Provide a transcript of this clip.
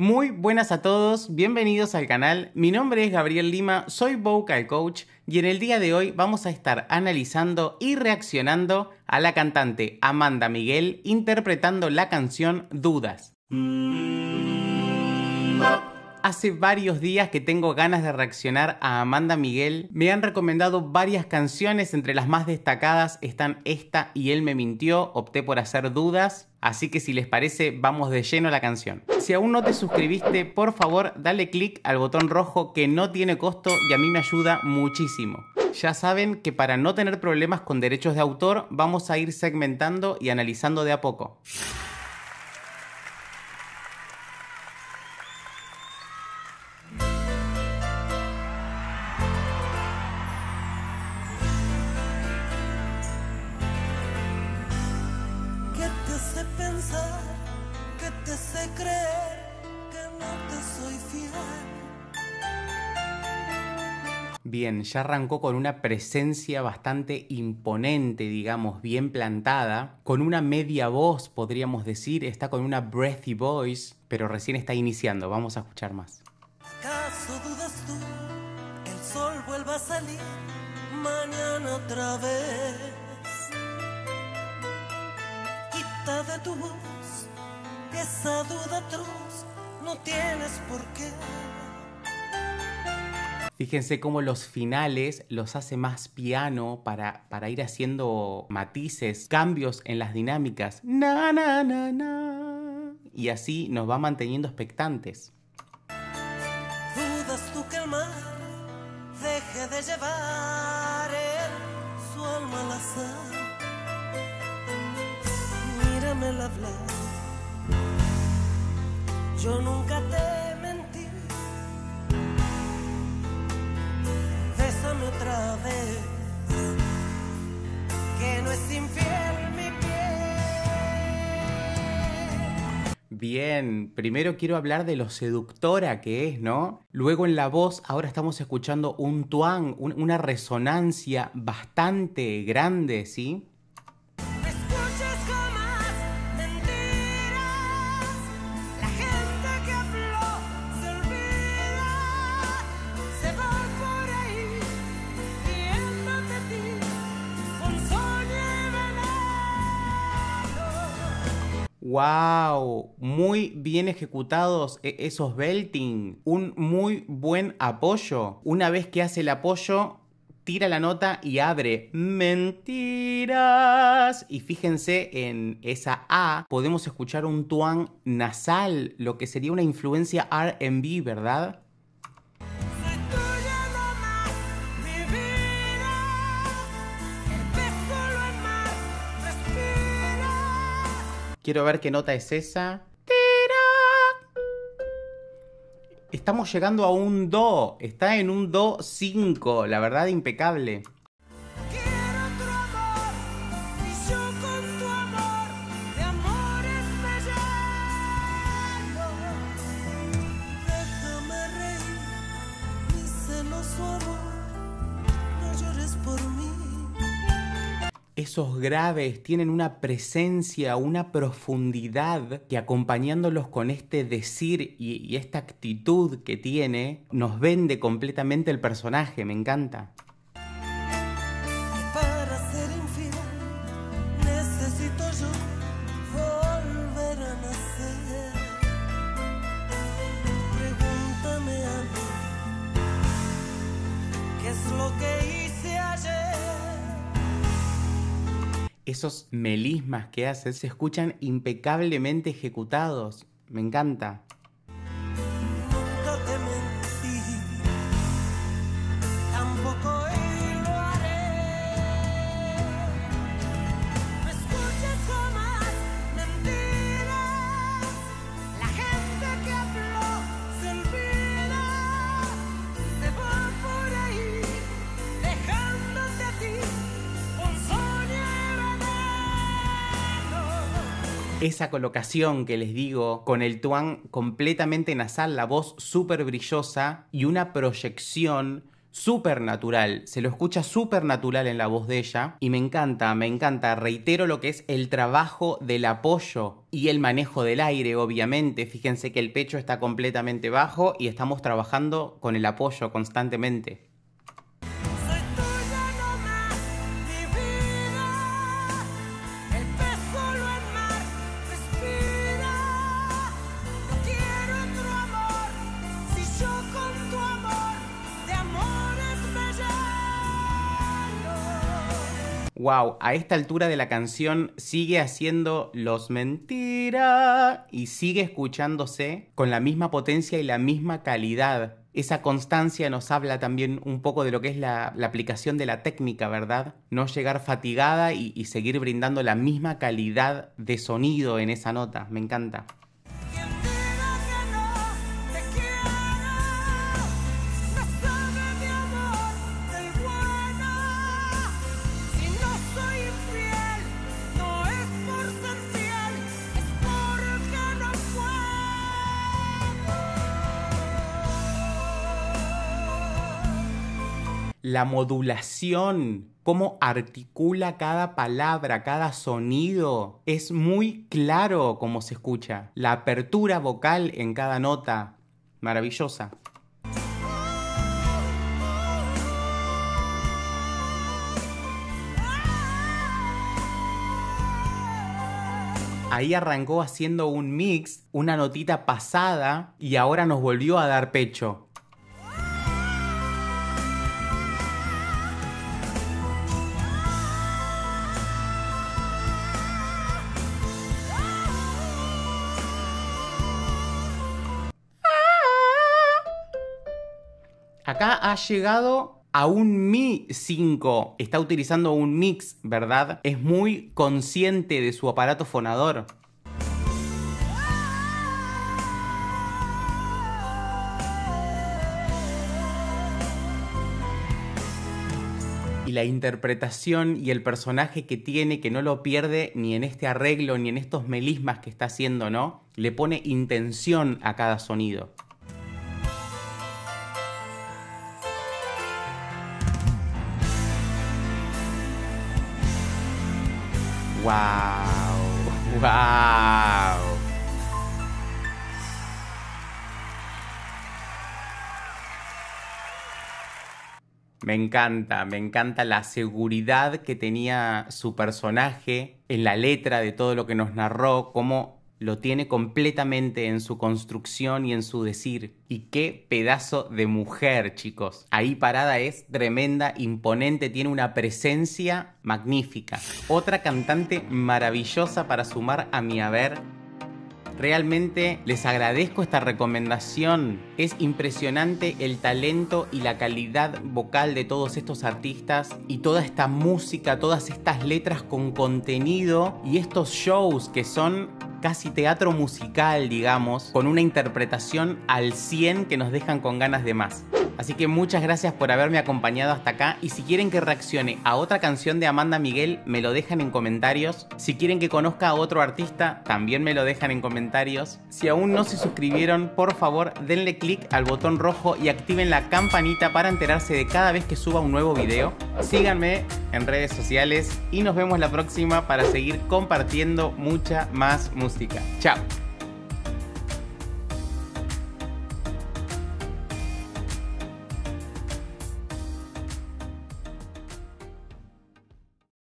Muy buenas a todos, bienvenidos al canal. Mi nombre es Gabriel Lima, soy Vocal Coach y en el día de hoy vamos a estar analizando y reaccionando a la cantante Amanda Miguel interpretando la canción Dudas. Hace varios días que tengo ganas de reaccionar a Amanda Miguel. Me han recomendado varias canciones, entre las más destacadas están esta y Él me mintió, opté por hacer dudas. Así que si les parece, vamos de lleno a la canción. Si aún no te suscribiste, por favor, dale click al botón rojo que no tiene costo y a mí me ayuda muchísimo. Ya saben que para no tener problemas con derechos de autor, vamos a ir segmentando y analizando de a poco. Bien, ya arrancó con una presencia bastante imponente, digamos, bien plantada, con una media voz, podríamos decir, está con una breathy voice, pero recién está iniciando, vamos a escuchar más. ¿Acaso dudas tú que el sol vuelva a salir mañana otra vez? Tu voz esa duda atroz, no tienes por qué Fíjense cómo los finales los hace más piano para, para ir haciendo matices, cambios en las dinámicas. Na, na, na, na. Y así nos va manteniendo expectantes. ¿Dudas tú que el mar deje de llevar Hablar. Yo nunca te que no es infiel mi Bien, primero quiero hablar de lo seductora que es, ¿no? Luego en la voz, ahora estamos escuchando un tuán, una resonancia bastante grande, ¿sí? ¡Wow! Muy bien ejecutados e-, esos belting. Un muy buen apoyo. Una vez que hace el apoyo, tira la nota y abre mentiras. Y fíjense en esa A, podemos escuchar un tuán nasal, lo que sería una influencia RB, ¿verdad? Quiero ver qué nota es esa. Estamos llegando a un Do. Está en un Do 5. La verdad, impecable. Esos graves tienen una presencia, una profundidad que acompañándolos con este decir y, esta actitud que tiene, nos vende completamente el personaje, me encanta. Esos melismas que hace se escuchan impecablemente ejecutados. Me encanta. Esa colocación que les digo, con el tuán completamente nasal, la voz súper brillosa y una proyección súper natural, se lo escucha súper natural en la voz de ella y me encanta, me encanta, reitero lo que es el trabajo del apoyo y el manejo del aire, obviamente, fíjense que el pecho está completamente bajo y estamos trabajando con el apoyo constantemente. Wow, a esta altura de la canción sigue haciendo los mentira y sigue escuchándose con la misma potencia y la misma calidad. Esa constancia nos habla también un poco de lo que es la, aplicación de la técnica, ¿verdad? No llegar fatigada y seguir brindando la misma calidad de sonido en esa nota. Me encanta. La modulación, cómo articula cada palabra, cada sonido. Es muy claro cómo se escucha. La apertura vocal en cada nota. Maravillosa. Ahí arrancó haciendo un mix, una notita pasada y ahora nos volvió a dar pecho. Acá ha llegado a un Mi 5. Está utilizando un mix, ¿verdad? Es muy consciente de su aparato fonador. y la interpretación y el personaje que tiene, que no lo pierde ni en este arreglo ni en estos melismas que está haciendo, ¿no? Le pone intención a cada sonido. ¡Wow! ¡Wow! Me encanta, me encanta la seguridad que tenía su personaje en la letra de todo lo que nos narró, cómo lo tiene completamente en su construcción y en su decir. Y qué pedazo de mujer, chicos. Ahí parada es tremenda, imponente, tiene una presencia magnífica. Otra cantante maravillosa para sumar a mi haber Realmente les agradezco esta recomendación. Es impresionante el talento y la calidad vocal de todos estos artistas y toda esta música, todas estas letras con contenido y estos shows que son casi teatro musical, digamos, con una interpretación al 100 que nos dejan con ganas de más. Así que muchas gracias por haberme acompañado hasta acá y si quieren que reaccione a otra canción de Amanda Miguel, me lo dejan en comentarios. Si quieren que conozca a otro artista, también me lo dejan en comentarios. Si aún no se suscribieron, por favor denle click al botón rojo y activen la campanita para enterarse de cada vez que suba un nuevo video. Síganme en redes sociales y nos vemos la próxima para seguir compartiendo mucha más música. Chao.